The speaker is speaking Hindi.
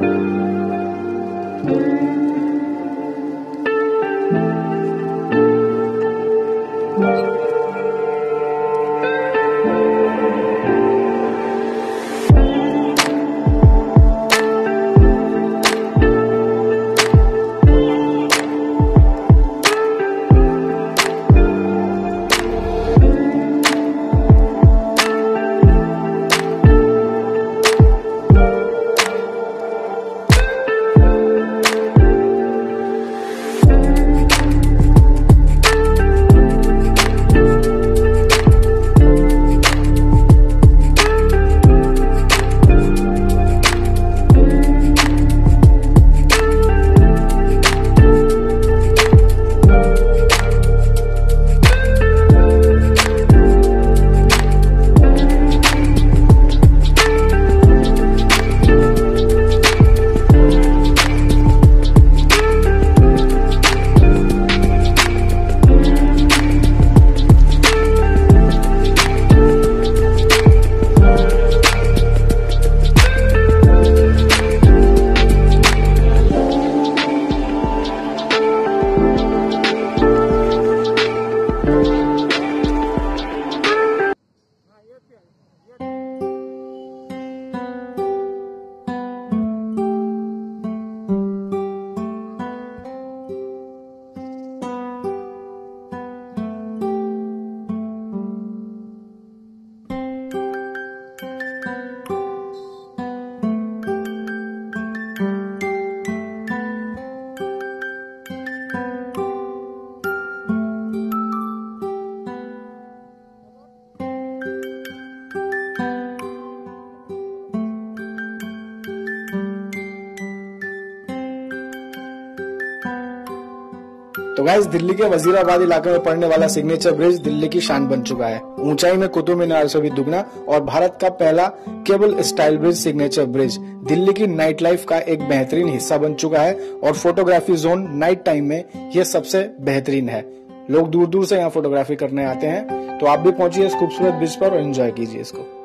Thank you. तो गाइस दिल्ली के वजीराबाद इलाके में पड़ने वाला सिग्नेचर ब्रिज दिल्ली की शान बन चुका है। ऊंचाई में कुतुब मीनार से भी दुगना और भारत का पहला cable style bridge signature bridge Delhi की नाइट लाइफ का एक बेहतरीन हिस्सा बन चुका है और फोटोग्राफी जोन नाइट टाइम में यह सबसे बेहतरीन है। लोग दूर दूर से यहाँ फोटोग्राफी करने आते हैं तो आप भी पहुंचिए इस खूबसूरत ब्रिज पर और एंजॉय कीजिए इसको।